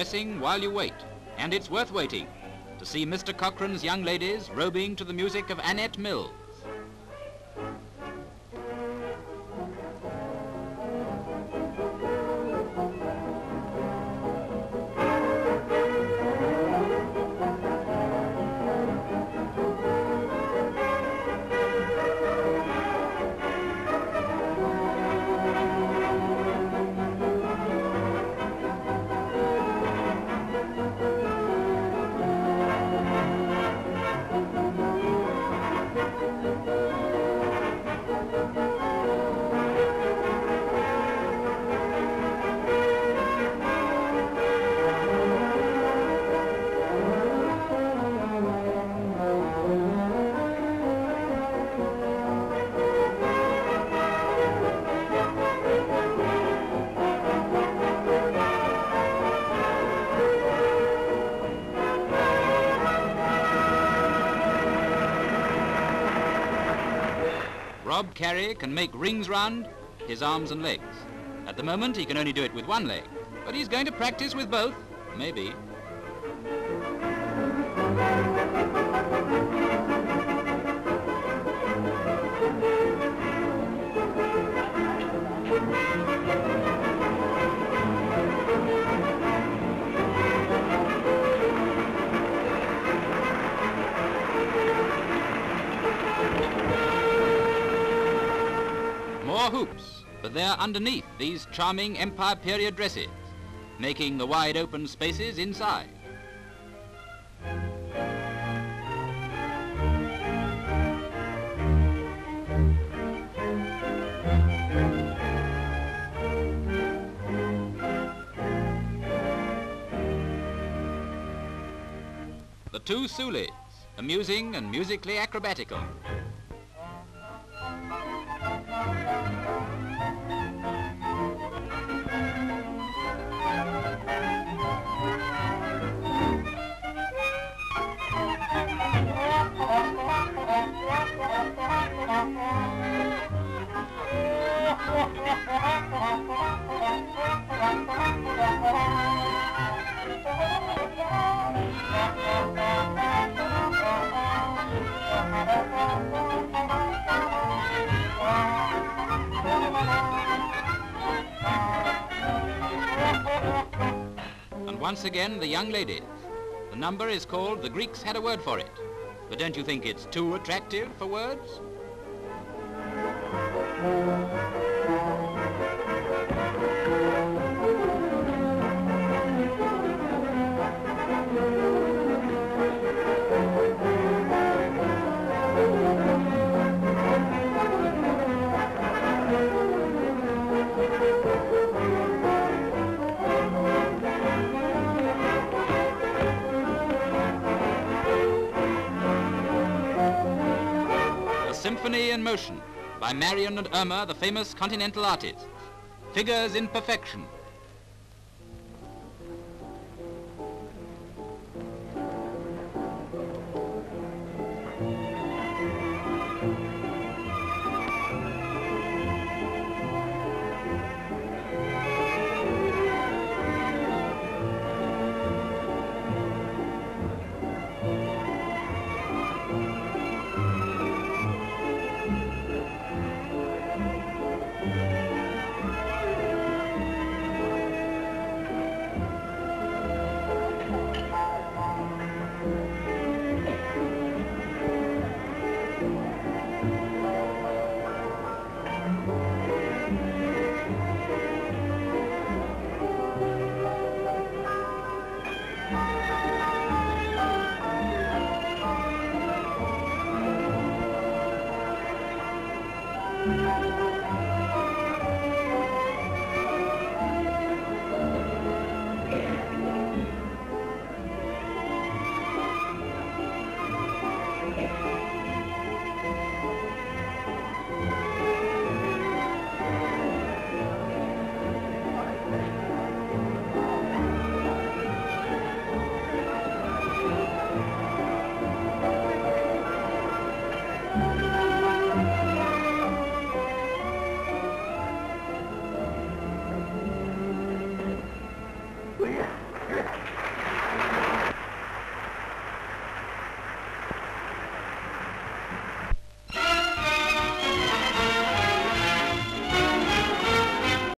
dressing while you wait, and it's worth waiting to see Mr. Cochran's young ladies robing to the music of Annette Mills. Robb Carry can make rings round his arms and legs. At the moment, he can only do it with one leg, but he's going to practice with both, maybe. Hoops, but they're underneath these charming Empire period dresses, making the wide open spaces inside. The two Souleys, amusing and musically acrobatical. Once again, the young ladies. The number is called The Greeks Had a Word for It. But don't you think it's too attractive for words? Symphony in Motion by Marion and Irma, the famous continental artists. Figures in perfection. Música